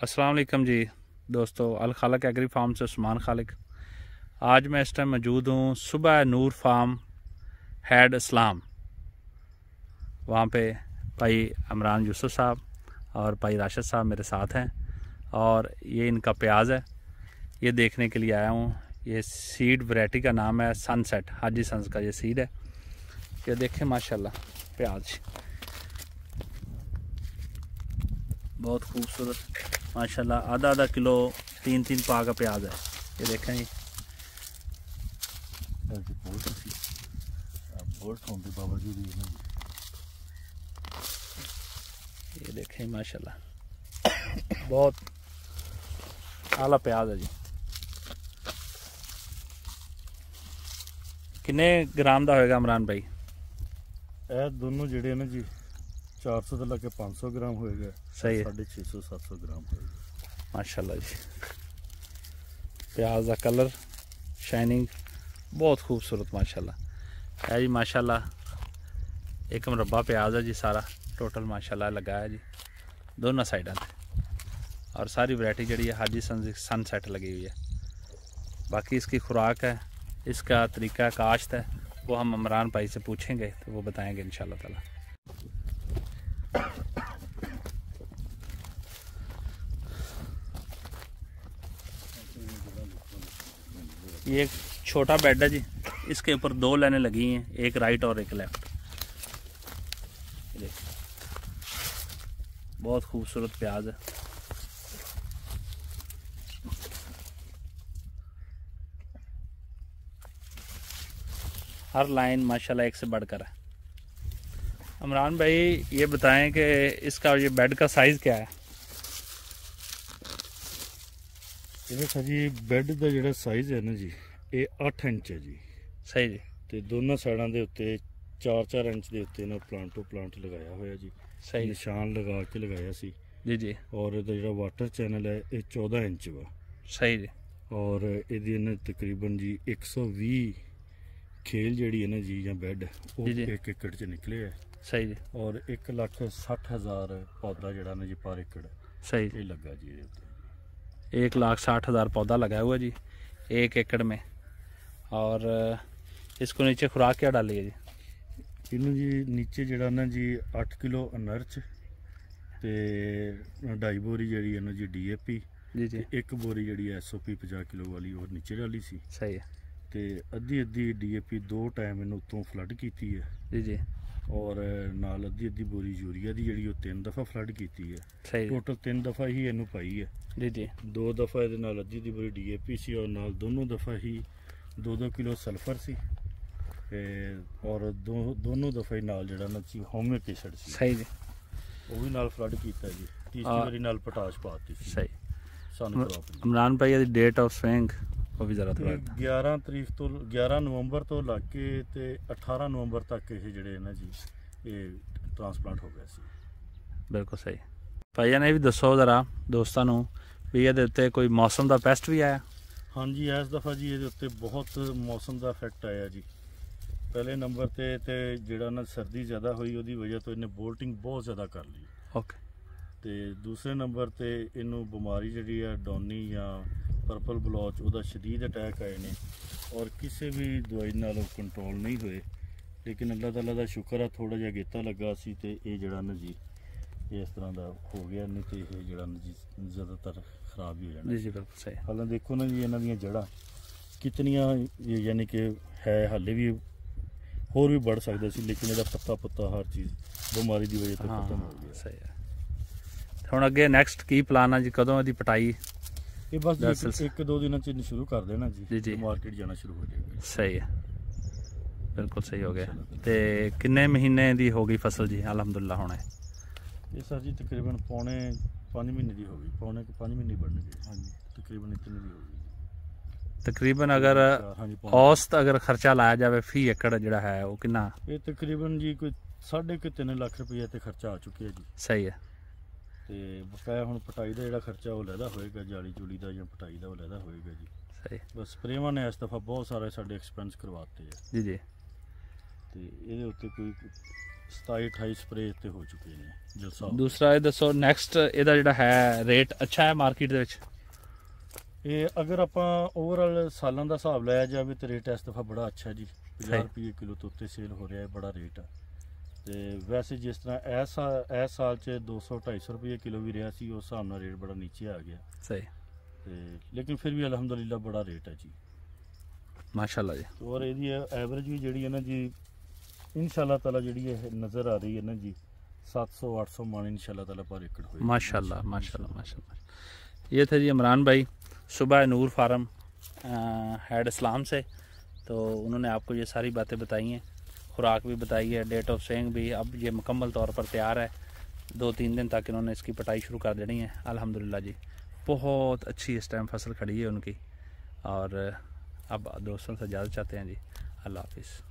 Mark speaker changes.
Speaker 1: अस्सलाम वालेकुम जी। दोस्तों, अल खालक एग्री फार्म से उस्मान खालिक। आज मैं इस टाइम मौजूद हूँ सुबह नूर फार्म हैड इस्लाम। वहाँ पे भाई अमरान यूसुफ साहब और भाई राशिद साहब मेरे साथ हैं और ये इनका प्याज है। ये देखने के लिए आया हूँ। ये सीड वैरायटी का नाम है सनसेट हाजी सन्स का ये सीड है। ये देखें, माशाल्लाह, प्याज। बहुत खूबसूरत। माशाल्लाह आधा आधा किलो तीन तीन पा का प्याज है ये देखें जी
Speaker 2: ਐਸੀ ਬੋਲਟ ਸੀ ਬੋਲਟ ਹੋਣ ਦੇ ਬਾਵਜੂਦ ਵੀ ਇਹਨਾਂ ਦੀ
Speaker 1: ये देखें माशाल्लाह बहुत आला प्याज है जी किन्ने ग्राम ਦਾ ਹੋਏਗਾ ਇਮਰਾਨ ਭਾਈ
Speaker 2: ਇਹ ਦੋਨੋਂ ਜਿਹੜੇ ਨੇ ਜੀ चार सौ तो के पाँच सौ ग्राम
Speaker 1: हो गए।
Speaker 2: सही है। साढ़े छः
Speaker 1: सौ सात सौ ग्राम हो माशा जी। प्याज का कलर शाइनिंग बहुत खूबसूरत माशाला है जी माशा एक मुरबा प्याज है जी सारा टोटल माशाला लगा है जी। दोनों साइडा से और सारी वरायटी जी है हाजी सन सनसैट लगी हुई है। बाकी इसकी खुराक है इसका तरीका काश्त है वो हम इमरान भाई से पूछेंगे तो वो बताएँगे इन ताला। ये एक छोटा बेड है जी। इसके ऊपर दो लाइनें लगी हैं, एक राइट और एक लेफ़्ट। बहुत खूबसूरत प्याज है। हर लाइन माशाल्लाह एक से बढ़कर है। इमरान भाई, ये बताएँ कि इसका ये बेड का साइज़ क्या है?
Speaker 2: ਇਹਦਾ ਸਰ ਬੈੱਡ ਦਾ ਜਿਹੜਾ ਸਾਈਜ਼ ਹੈ ਨਾ ਜੀ ਇਹ 8 ਇੰਚ ਹੈ ਜੀ।
Speaker 1: ਸਹੀ ਜੀ।
Speaker 2: ਤੇ ਦੋਨਾਂ ਸਾਈਡਾਂ ਦੇ ਉੱਤੇ 4-4 ਇੰਚ ਦੇ ਉੱਤੇ ਨਾ ਪਲਾਂਟ ਟੂ ਪਲਾਂਟ ਲਗਾਇਆ ਹੋਇਆ ਜੀ।
Speaker 1: ਸਹੀ।
Speaker 2: ਨਿਸ਼ਾਨ ਲਗਾ ਕੇ ਲਗਾਇਆ ਸੀ।
Speaker 1: ਜੀ ਜੀ।
Speaker 2: ਔਰ ਇਹਦਾ ਜਿਹੜਾ ਵਾਟਰ ਚੈਨਲ ਹੈ ਇਹ 14 ਇੰਚ ਵਾ।
Speaker 1: ਸਹੀ ਜੀ।
Speaker 2: ਔਰ ਇਹਦੀ ਇਹਨਾਂ ਤਕਰੀਬਨ ਜੀ 120 ਖੇਲ ਜਿਹੜੀ ਹੈ ਨਾ ਜੀ ਜਾਂ ਬੈੱਡ ਉਹ ਇੱਕ ਏਕੜ ਚ ਨਿਕਲੇ ਆ।
Speaker 1: ਸਹੀ ਜੀ।
Speaker 2: ਔਰ 1 ਲੱਖ 60 ਹਜ਼ਾਰ ਪੌਦਾ ਜਿਹੜਾ ਨਾ ਜੀ ਪਰ ਏਕੜ
Speaker 1: ਸਹੀ
Speaker 2: ਇਹ ਲੱਗਾ ਜੀ ਇਹਦੇ ਉੱਤੇ।
Speaker 1: एक लाख साठ हज़ार पौधा लगाया हुआ है जी एक एकड़ में और अ, इसको नीचे खुराक क्या डाली है जी
Speaker 2: ਇਹਨੂੰ ਜੀ ਨੀਚੇ ਜਿਹੜਾ ਨਾ ਜੀ 8 ਕਿਲੋ ਅਨਰਚ ਤੇ ਢਾਈ ਬੋਰੀ ਜਿਹੜੀ ਹੈ ਨਾ ਜੀ ਡੀਏਪੀ
Speaker 1: जी जी
Speaker 2: ਤੇ ਇੱਕ ਬੋਰੀ ਜਿਹੜੀ ਐਸਓਪੀ 50 ਕਿਲੋ ਵਾਲੀ ਉਹ ਨੀਚੇ ਡਾਲੀ ਸੀ
Speaker 1: सही है
Speaker 2: ਤੇ ਅੱਧੀ ਅੱਧੀ ਡੀਏਪੀ ਦੋ ਟਾਈਮ ਇਹਨੂੰ ਉੱਤੋਂ ਫਲੱਡ ਕੀਤੀ ਹੈ
Speaker 1: जी जी
Speaker 2: ਔਰ ਨਾਲ ਅੱਧੀ ਅੱਧੀ ਬੋਰੀ ਯੂਰੀਆ ਦੀ ਜਿਹੜੀ ਉਹ ਤਿੰਨ ਦਫਾ ਫਲੱਡ ਕੀਤੀ ਹੈ। ਟੋਟਲ ਤਿੰਨ ਦਫਾ ਹੀ ਇਹਨੂੰ ਪਾਈ ਹੈ।
Speaker 1: ਜੀ ਜੀ।
Speaker 2: ਦੋ ਦਫਾ ਇਹਦੇ ਨਾਲ ਅੱਧੀ ਦੀ ਬੋਰੀ ਡੀਏਪੀ ਸੀ ਔਰ ਨਾਲ ਦੋਨੋਂ ਦਫਾ ਹੀ 2-2 ਕਿਲੋ ਸਲਫਰ ਸੀ। ਔਰ ਦੋਨੋਂ ਦਫਾ ਹੀ ਨਾਲ ਜਿਹੜਾ ਨਾ ਸੀ ਹੋਮਿਕ ਸੀ।
Speaker 1: ਸਹੀ ਜੀ।
Speaker 2: ਉਹ ਵੀ ਨਾਲ ਫਲੱਡ ਕੀਤਾ ਜੀ। ਤੀਸਰੀ ਵਾਰੀ ਨਾਲ ਪਟਾਸ਼ ਪਾਤੀ ਸੀ।
Speaker 1: ਸਹੀ।
Speaker 2: ਸਾਨੂੰ
Speaker 1: ਇਮਰਾਨ ਭਾਈ ਦੀ ਡੇਟ ਆਫ ਸਵਿੰਗ ਉਹ ਵੀ ਜ਼ਰਾ
Speaker 2: ਥੋੜਾ 11 ਤਰੀਕ ਤੋਂ 11 ਨਵੰਬਰ ਤੋਂ ਲੱਗ ਕੇ ਤੇ 18 ਨਵੰਬਰ ਤੱਕ ਇਹ ਜਿਹੜੇ ਨਾ ਜੀ ਇਹ ਟ੍ਰਾਂਸਪਲਾਂਟ ਹੋ ਗਿਆ ਸੀ।
Speaker 1: ਬਿਲਕੁਲ ਸਹੀ। ਭਾਈ ਭਾਈਆਂ ਇਹ ਵੀ ਦੱਸੋ ਜ਼ਰਾ ਦੋਸਤਾਂ ਨੂੰ ਵੀ ਇਹਦੇ ਉੱਤੇ ਕੋਈ ਮੌਸਮ ਦਾ ਪੈਸਟ ਵੀ ਆਇਆ?
Speaker 2: ਹਾਂਜੀ ਇਸ ਦਫਾ ਜੀ ਇਹਦੇ ਉੱਤੇ ਬਹੁਤ ਮੌਸਮ ਦਾ ਇਫੈਕਟ ਆਇਆ ਜੀ। ਪਹਿਲੇ ਨੰਬਰ ਤੇ ਤੇ ਜਿਹੜਾ ਨਾ ਸਰਦੀ ਜ਼ਿਆਦਾ ਹੋਈ ਉਹਦੀ ਵਜ੍ਹਾ ਤੋਂ ਇਹਨੇ ਬੋਲਟਿੰਗ ਬਹੁਤ ਜ਼ਿਆਦਾ ਕਰ ਲਈ।
Speaker 1: ਓਕੇ।
Speaker 2: ਤੇ ਦੂਸਰੇ ਨੰਬਰ ਤੇ ਇਹਨੂੰ ਬਿਮਾਰੀ ਜਿਹੜੀ ਆ ਡੌਨੀ ਜਾਂ ਪਰਪਲ ਬਲੋਚ ਉਹਦਾ ਸ਼ਦੀਦ ਅਟੈਕ ਆਏ ਨੇ। ਔਰ ਕਿਸੇ ਵੀ ਦਵਾਈ ਨਾਲ ਉਹ ਕੰਟਰੋਲ ਨਹੀਂ ਹੋਏ। ਲੇਕਿਨ ਅੱਲਾਹ ਤਾਲਾ ਦਾ ਸ਼ੁਕਰ ਆ ਥੋੜਾ ਜਿਹਾ ਗੇਤਾ ਲੱਗਾ ਸੀ ਤੇ ਇਹ ਜਿਹੜਾ ਨਾ ਜੀ ਇਸ ਤਰ੍ਹਾਂ ਦਾ ਹੋ ਗਿਆ ਨਹੀਂ ਤੇ ਇਹ ਜਿਹੜਾ ਨਾ ਜੀ ਜ਼ਿਆਦਾਤਰ ਖਰਾਬ ਹੀ ਹੋ ਜਾਣਾ।
Speaker 1: ਜੀ ਜੀ ਬਿਲਕੁਲ ਸਹੀ।
Speaker 2: ਹਾਲਾਂ ਦੇਖੋ ਨਾ ਜੀ ਇਹਨਾਂ ਦੀਆਂ ਜੜ੍ਹਾਂ ਕਿਤਨੀਆਂ ਯਾਨੀ ਕਿ ਹੈ ਹਾਲੇ ਵੀ ਹੋਰ ਵੀ ਵੱਧ ਸਕਦਾ ਸੀ ਲੇਕਿਨ ਇਹਦਾ ਪੱਤਾ ਪੁੱਤਾ ਹਰ ਚੀਜ਼ ਬਿਮਾਰੀ ਦੀ ਵਜ੍ਹਾ ਤੋਂ ਖਤਮ ਹੋ ਗਿਆ।
Speaker 1: ਸਹੀ ਹੈ। ਹੁਣ ਅੱਗੇ ਨੈਕਸਟ ਕੀ ਪਲਾਨ ਆ ਜੀ ਕਦੋਂ ਇਹਦੀ ਪਟਾਈ
Speaker 2: ਇਹ ਬਸ ਇੱਕ- ਇੱਕ ਦੋ ਦਿਨਾਂ ਚ ਇਹਨੂੰ ਸ਼ੁਰੂ ਕਰ ਦੇਣਾ
Speaker 1: ਜੀ,
Speaker 2: ਜੀ
Speaker 1: ਜੀ।
Speaker 2: ਮਾਰਕੀਟ ਜਾਣਾ ਸ਼ੁਰੂ ਹੋ ਜਾਏਗਾ।
Speaker 1: ਸਹੀ ਹੈ। ਬਿਲਕੁਲ ਸਹੀ ਹੋ ਗਿਆ। ਤੇ ਕਿੰਨੇ ਮਹੀਨੇ ਦੀ ਹੋ ਗਈ ਫਸਲ ਜੀ? ਅਲਹਮਦੁਲਿਲਾ ਹੁਣ ਇਹ?
Speaker 2: ਇਹ ਸਰ ਜੀ ਤਕਰੀਬਨ ਪੌਣੇ 5 ਮਹੀਨੇ ਦੀ ਹੋ ਗਈ। ਪੌਣੇ 5 ਮਹੀਨੇ ਬਣਨਗੇ। ਹਾਂਜੀ। ਤਕਰੀਬਨ ਇਤਨੀ ਦੀ ਹੋ ਗਈ।
Speaker 1: ਤਕਰੀਬਨ ਅਗਰ
Speaker 2: ਹਾਂਜੀ ਪੌਣੇ-
Speaker 1: ਔਸਤ ਅਗਰ ਖਰਚਾ ਲਾਇਆ ਜਾਵੇ ਫੀ ਏਕੜ ਜਿਹੜਾ ਹੈ ਉਹ ਕਿੰਨਾ?
Speaker 2: ਇਹ ਤਕਰੀਬਨ ਜੀ ਕੋਈ 3.5 ਲੱਖ ਰੁਪਏ ਤੇ ਖਰਚਾ ਆ ਚੁੱਕਿਆ ਜੀ।
Speaker 1: ਸਹੀ ਹੈ।
Speaker 2: ਤੇ ਬਕਾਇਆ ਹੁਣ ਪਟਾਈ ਦਾ ਜਿਹੜਾ ਖਰਚਾ ਉਹ ਲੈਦਾ ਹੋਏਗਾ ਜਾਲੀ ਜੂਲੀ ਦਾ ਜਾਂ ਪਟਾਈ ਦਾ ਉਹ ਲੈਦਾ ਹੋਏਗਾ ਜੀ।
Speaker 1: ਸਹੀ।
Speaker 2: ਬਸ ਸਪਰੇਵਾਂ ਨੇ ਇਸ ਦਫਾ ਬਹੁਤ ਸਾਰੇ ਸਾਡੇ ਐਕਸਪੈਂਸ ਕਰਵਾਤੇ ਆ।
Speaker 1: ਜੀ ਜੀ।
Speaker 2: ਤੇ ਇਹਦੇ ਉੱਤੇ ਕੋਈ 27 28 ਸਪਰੇ ਤੇ ਹੋ ਚੁੱਕੇ ਨੇ ਜਲਸਾ
Speaker 1: ਦੂਸਰਾ ਇਹ ਦੱਸੋ ਨੈਕਸਟ ਇਹਦਾ ਜਿਹੜਾ ਹੈ ਰੇਟ ਅੱਛਾ ਹੈ ਮਾਰਕੀਟ ਦੇ ਵਿੱਚ?
Speaker 2: ਇਹ ਅਗਰ ਆਪਾਂ ਓਵਰਆਲ ਸਾਲਾਂ ਦਾ ਹਿਸਾਬ ਲਾਇਆ ਜਾਵੇ ਤੇ ਰੇਟ ਇਸ ਦਫਾ ਬੜਾ ਅੱਛਾ ਜੀ।
Speaker 1: ਸਹੀ।
Speaker 2: 50 ਰੁਪਏ ਕਿਲੋ ਤੋਂ ਉੱਤੇ ਸੇਲ ਹੋ ਰਿਹਾ ਹੈ ਬੜਾ ਰੇਟ ਆ। ਤੇ ਵੈਸੇ ਜਿਸ ਤਰ੍ਹਾਂ ਇਸ ਸਾਲ ਇਸ ਸਾਲ ਚ 200 250 ਰੁਪਏ ਕਿਲੋ ਵੀ ਰਿਹਾ ਸੀ ਉਸ ਹਿਸਾਬ ਨਾਲ ਰੇਟ ਬੜਾ ਨੀਚੇ ਆ ਗਿਆ
Speaker 1: ਸਹੀ
Speaker 2: ਤੇ ਲੇਕਿਨ ਫਿਰ ਵੀ ਅਲਹਮਦੁਲਿਲਾ ਬੜਾ ਰੇਟ ਹੈ ਜੀ
Speaker 1: ਮਾਸ਼ਾਅੱਲਾ ਜੀ
Speaker 2: ਔਰ ਇਹਦੀ ਐਵਰੇਜ ਵੀ ਜਿਹੜੀ ਹੈ ਨਾ ਜੀ ਇਨਸ਼ਾਅੱਲਾ ਤਾਲਾ ਜਿਹੜੀ ਇਹ ਨਜ਼ਰ ਆ ਰਹੀ ਹੈ ਨਾ ਜੀ 700 800 ਮਣ ਇਨਸ਼ਾਅੱਲਾ ताला पर एकड़ होएगी
Speaker 1: माशाल्लाह माशाल्लाह माशाल्लाह ये थे जी इमरान भाई सुबह नूर फार्म हेड इस्लाम से तो उन्होंने आपको ये सारी बातें बताई हैं खुराक भी बताई है डेट ऑफ़ सेंग भी अब ये मुकम्मल तौर पर तैयार है। दो तीन दिन तक इन्होंने इसकी पटाई शुरू कर देनी है। अल्हम्दुलिल्लाह जी, बहुत अच्छी इस टाइम फ़सल खड़ी है उनकी। और अब दोस्तों से इजाज़त चाहते हैं जी। अल्लाह हाफिज़।